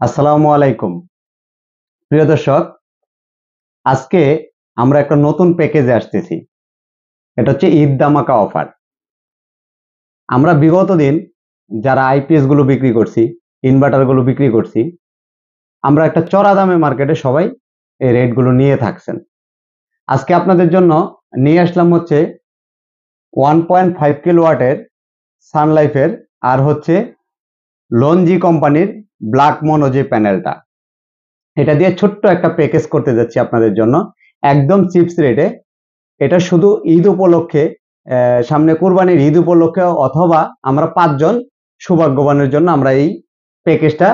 আসসালামু আলাইকুম। প্রিয় দর্শক, আজকে আমরা একটা নতুন প্যাকেজে আসতেছি। এটা হচ্ছে ঈদ দামাকা অফার। আমরা বিগত দিন যারা আইপিএসগুলো বিক্রি করছি ইনভার্টারগুলো বিক্রি করছি, আমরা একটা চড়া দামে মার্কেটে সবাই এই রেটগুলো নিয়ে থাকছেন। আজকে আপনাদের জন্য নিয়ে আসলাম হচ্ছে ওয়ান পয়েন্ট ফাইভ কিলো ওয়াটের সানলাইফের আর হচ্ছে লঞ্জি কোম্পানির ব্ল্যাক মনো যে প্যানেলটা এটা দিয়ে ছোট্ট একটা প্যাকেজ করতে যাচ্ছি আপনাদের জন্য। একদম চিপস রেটে এটা শুধু ঈদ উপলক্ষে সামনে কুরবানির ঈদ উপলক্ষে অথবা আমরা পাঁচজন সৌভাগ্যবানের জন্য আমরা এই প্যাকেজটা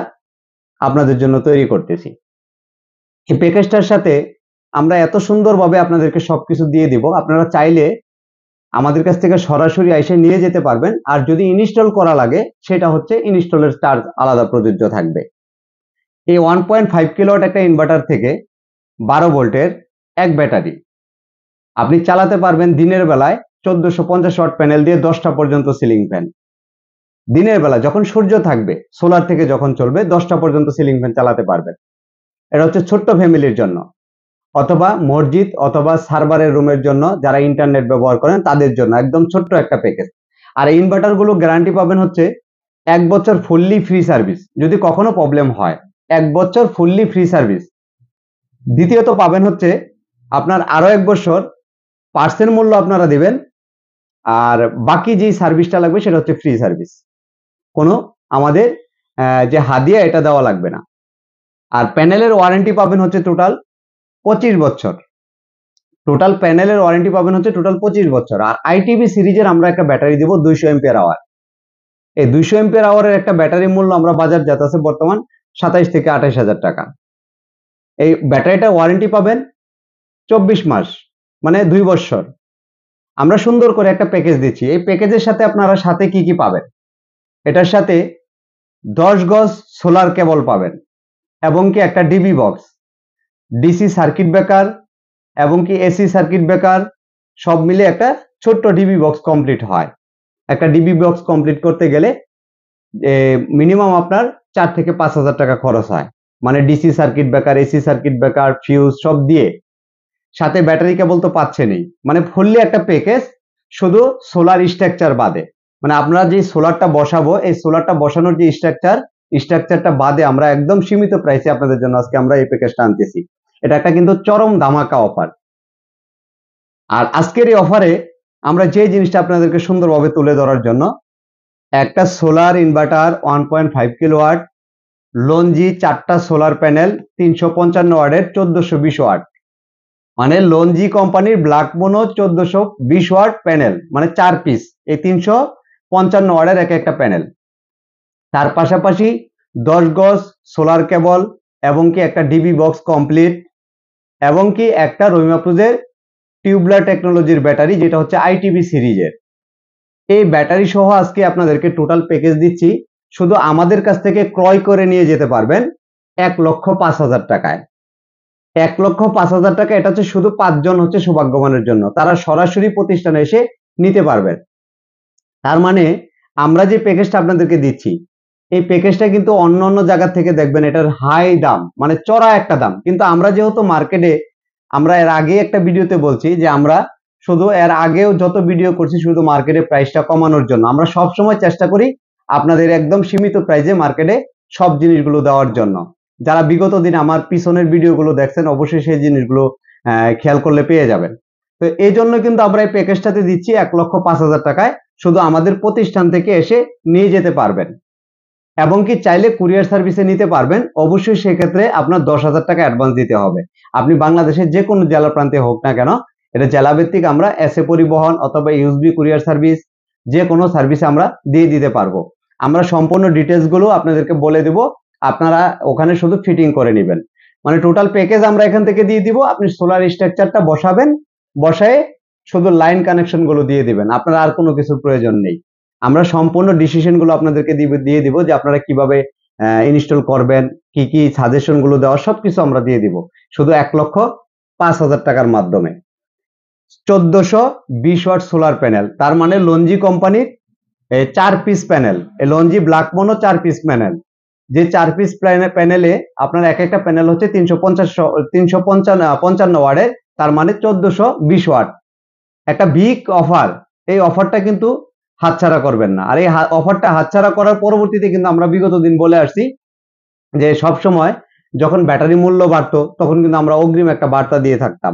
আপনাদের জন্য তৈরি করতেছি। এই প্যাকেজটার সাথে আমরা এত সুন্দরভাবে আপনাদেরকে সবকিছু দিয়ে দিব। আপনারা চাইলে আমাদের কাছ থেকে সরাসরি এসে নিয়ে যেতে পারবেন। আর যদি ইনস্টল করা লাগে, সেটা হচ্ছে ইনস্টলের চার্জ আলাদা প্রযোজ্য থাকবে। এই ওয়ান পয়েন্ট ফাইভ কিলোয়াট একটা ইনভার্টার থেকে বারো ভোল্টের এক ব্যাটারি। আপনি চালাতে পারবেন দিনের বেলায় চোদ্দশো পঞ্চাশ ওয়াট প্যানেল দিয়ে দশটা পর্যন্ত সিলিং ফ্যান। দিনের বেলা যখন সূর্য থাকবে, সোলার থেকে যখন চলবে, দশটা পর্যন্ত সিলিং ফ্যান চালাতে পারবেন। এটা হচ্ছে ছোট্ট ফ্যামিলির জন্য। অথবা মসজিদ অথবা সার্ভারের রুমের জন্য যারা ইন্টারনেট ব্যবহার করেন, তাদের জন্য একদম ছোট্ট একটা প্যাকেজ আর এই ইনভার্টারগুলো গ্যারান্টি পাবেন হচ্ছে এক বছর ফুললি ফ্রি সার্ভিস যদি কখনো প্রবলেম হয়, এক বছর ফুললি ফ্রি সার্ভিস দ্বিতীয়ত পাবেন হচ্ছে আপনার আরও এক বছর পার্সেন্ট মূল্য আপনারা দিবেন, আর বাকি যেই সার্ভিসটা লাগবে সেটা হচ্ছে ফ্রি সার্ভিস কোনো আমাদের যে হাদিয়া, এটা দেওয়া লাগবে না। আর প্যানেলের ওয়ারেন্টি পাবেন হচ্ছে টোটাল পঁচিশ বছর। টোটাল প্যানেলের ওয়ারেন্টি পাবেন হচ্ছে টোটাল পঁচিশ বছর। আর আইটিভি সিরিজের আমরা একটা ব্যাটারি দিব দুইশো এমপিয়ার আওয়ার এই দুইশো এমপিয়ার আওয়ারের একটা ব্যাটারি মূল্য আমরা বাজার যাতে আছে বর্তমান সাতাইশ থেকে আঠাইশ হাজার টাকা। এই ব্যাটারিটা ওয়ারেন্টি পাবেন চব্বিশ মাস মানে দুই বছর। আমরা সুন্দর করে একটা প্যাকেজ দিচ্ছি। এই প্যাকেজের সাথে আপনারা সাথে কি কি পাবেন? এটার সাথে দশ গজ সোলার কেবল পাবেন এবং কি একটা DB box DC circuit breaker এবং কি এসি সার্কিট ব্রেকার সব মিলে একটা ছোট্ট ডিবি বক্স কমপ্লিট হয়। একটা ডিবি বক্স কমপ্লিট করতে গেলে মিনিমাম আপনার চার থেকে পাঁচ হাজার টাকা খরচ হয়। মানে DC circuit breaker AC circuit breaker fuse সব দিয়ে। সাথে ব্যাটারি কেবল তো পাচ্ছেনই। মানে ফুললি একটা প্যাকেজ শুধু সোলার স্ট্রাকচার বাদে। মানে আমরা যে সোলারটা বসাবো, এই সোলারটা বসানোর যে স্ট্রাকচার স্ট্রাকচারটা বাদে আমরা একদম সীমিত প্রাইসে আপনাদের জন্য আজকে আমরা এই প্যাকেজটা আনতেছি। এটা একটা কিন্তু চরম ধামাকা অফার আর আজকের এই অফারে আমরা যে জিনিসটা আপনাদেরকে সুন্দরভাবে তুলে ধরার জন্য, একটা solar inverter one point five kilowatt Longi চারটা সোলার প্যানেল তিনশো পঞ্চান্ন ওয়ার্ডের চোদ্দশো বিশ ওয়াট। মানে লঞ্জি কোম্পানির ব্ল্যাক মোনো চোদ্দশো বিশ ওয়াট প্যানেল মানে চার পিস এই তিনশো পঞ্চান্ন ওয়ার্ডের এক একটা প্যানেল তার পাশাপাশি দশ গজ সোলার কেবল এবং কি একটা ডিবি বক্স কমপ্লিট এবং কি একটা রহিমাপুজের টিউবলার টেকনোলজির ব্যাটারি যেটা হচ্ছে আইটিভি সিরিজের এই ব্যাটারি সহ আজকে আপনাদেরকে টোটাল প্যাকেজ দিচ্ছি। শুধু আমাদের কাছ থেকে ক্রয় করে নিয়ে যেতে পারবেন এক লক্ষ পাঁচ হাজার টাকায়। এক লক্ষ পাঁচ হাজার টাকা, এটা হচ্ছে শুধু পাঁচজন হচ্ছে সৌভাগ্যবানের জন্য। তারা সরাসরি প্রতিষ্ঠানে এসে নিতে পারবেন। তার মানে আমরা যে প্যাকেজটা আপনাদেরকে দিচ্ছি এই প্যাকেজটা কিন্তু অন্য অন্য জায়গা থেকে দেখবেন এটার হাই দাম মানে চড়া একটা দাম। কিন্তু আমরা যেহেতু মার্কেটে আমরা এর আগে একটা ভিডিওতে বলছি যে আমরা শুধু এর আগেও যত ভিডিও করছি শুধু মার্কেটে প্রাইসটা কমানোর জন্য। আমরা সব সময় চেষ্টা করি আপনাদের একদম সীমিত প্রাইসে মার্কেটে সব জিনিসগুলো দেওয়ার জন্য। যারা বিগত দিন আমার পিছনের ভিডিওগুলো দেখছেন, অবশ্যই সেই জিনিসগুলো খেয়াল করলে পেয়ে যাবেন। তো এই জন্য কিন্তু আমরা এই প্যাকেজটাতে দিচ্ছি এক লক্ষ পাঁচ হাজার টাকায়। শুধু আমাদের প্রতিষ্ঠান থেকে এসে নিয়ে যেতে পারবেন। এবং কি চাইলে কুরিয়ার সার্ভিসে নিতে পারবেন, অবশ্যই সেক্ষেত্রে আপনার দশ হাজার টাকা অ্যাডভান্স দিতে হবে। আপনি বাংলাদেশের যে কোনো জেলা প্রান্তে হোক না কেন, এটা জেলাভিত্তিক আমরা এসএ পরিবহন অথবা ইউএসবি কুরিয়ার সার্ভিস যে কোনো সার্ভিসে আমরা দিয়ে দিতে পারব। আমরা সম্পূর্ণ ডিটেলসগুলো আপনাদেরকে বলে দেব, আপনারা ওখানে শুধু ফিটিং করে নেবেন। মানে টোটাল প্যাকেজ আমরা এখান থেকে দিয়ে দিব, আপনি সোলার স্ট্রাকচারটা বসাবেন, বসায় শুধু লাইন কানেকশনগুলো দিয়ে দিবেন, আপনার আর কোনো কিছুর প্রয়োজন নেই। আমরা সম্পূর্ণ ডিসিশনগুলো আপনাদেরকে দিয়ে দিব যে আপনারা কীভাবে ইনস্টল করবেন, কি কি সাজেশনগুলো দেওয়া, সবকিছু আমরা দিয়ে দিব। শুধু এক লক্ষ পাঁচ হাজার টাকার মাধ্যমে। চোদ্দশো বিশ ওয়াট সোলার প্যানেল তার মানে লঞ্জি কোম্পানির চার piece panel Longi black mono চার পিস প্যানেল যে চার পিস প্যানেলে আপনার এক একটা প্যানেল হচ্ছে তিনশো পঞ্চাশ, তিনশো পঞ্চান্ন পঞ্চান্ন ওয়ার্ডের তার মানে চোদ্দশো বিশ ওয়াট। একটা বিগ অফার এই অফারটা কিন্তু হাতছাড়া করবেন না। আর এই অফারটা হাতছাড়া করার পরবর্তীতে কিন্তু আমরা বিগত দিন বলে আসছি যে সব সময় যখন ব্যাটারি মূল্য বাড়তো, তখন কিন্তু আমরা অগ্রিম একটা বার্তা দিয়ে থাকতাম।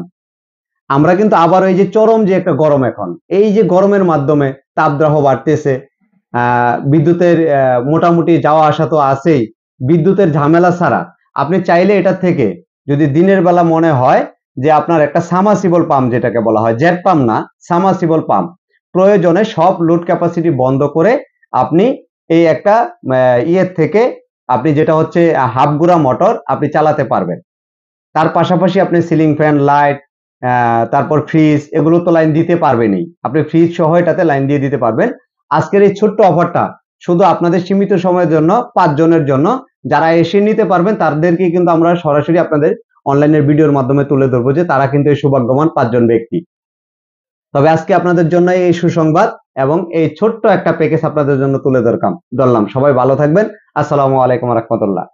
আমরা কিন্তু আবার এই যে চরম যে একটা গরম এখন, এই যে গরমের মাধ্যমে তাপদাহ বাড়তেছে বিদ্যুতের মোটামুটি যাওয়া আসা তো আছেই, বিদ্যুতের ঝামেলা ছাড়া। আপনি চাইলে এটা থেকে যদি দিনের বেলা মনে হয় যে আপনার একটা সামাসিবল পাম্প যেটাকে বলা হয় জেট পাম্প না সামাসিবল পাম্প প্রয়োজনে সব লোড ক্যাপাসিটি বন্ধ করে আপনি এই একটা ইয়ের থেকে আপনি যেটা হচ্ছে হাফগুড়া মোটর আপনি চালাতে পারবেন। তার পাশাপাশি আপনি সিলিং ফ্যান লাইট তারপর ফ্রিজ এগুলো তো লাইন দিতে পারবেনই। আপনি ফ্রিজ সহ এটাতে লাইন দিয়ে দিতে পারবেন। আজকের এই ছোট্ট অফারটা শুধু আপনাদের সীমিত সময়ের জন্য, পাঁচ জনের জন্য, যারা এসে নিতে পারবেন তাদেরকে কিন্তু আমরা সরাসরি আপনাদের অনলাইনের ভিডিওর মাধ্যমে তুলে ধরবো যে তারা কিন্তু এই সৌভাগ্যবান পাঁচজন ব্যক্তি। তবে আজকে আপনাদের জন্য এই সুসংবাদ এবং এই ছোট্ট একটা প্যাকেজ আপনাদের জন্য তুলে ধরলাম। সবাই ভালো থাকবেন। আসসালামু আলাইকুম রহমতুল্লাহ।